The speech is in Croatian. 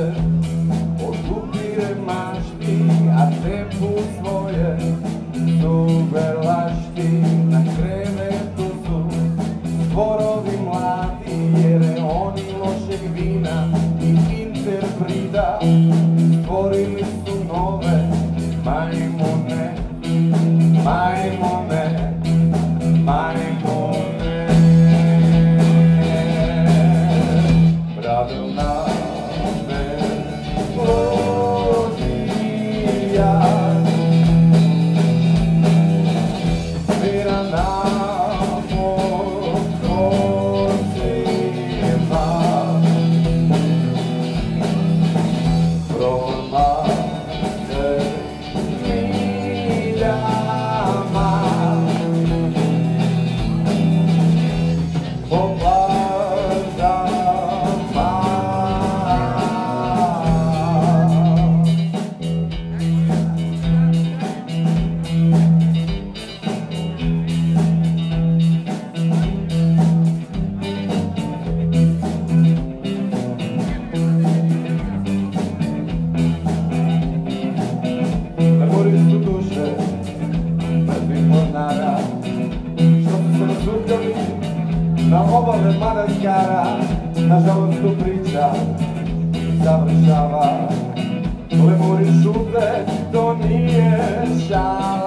moje Odupire mašti, a cepu svoje Zube lašti, na krevetu su Tvorovi mladi, jer je oni lošeg vina I interprida. se Madagaskara Nažalost tu priča završava. Lemuri šute, to nije šala.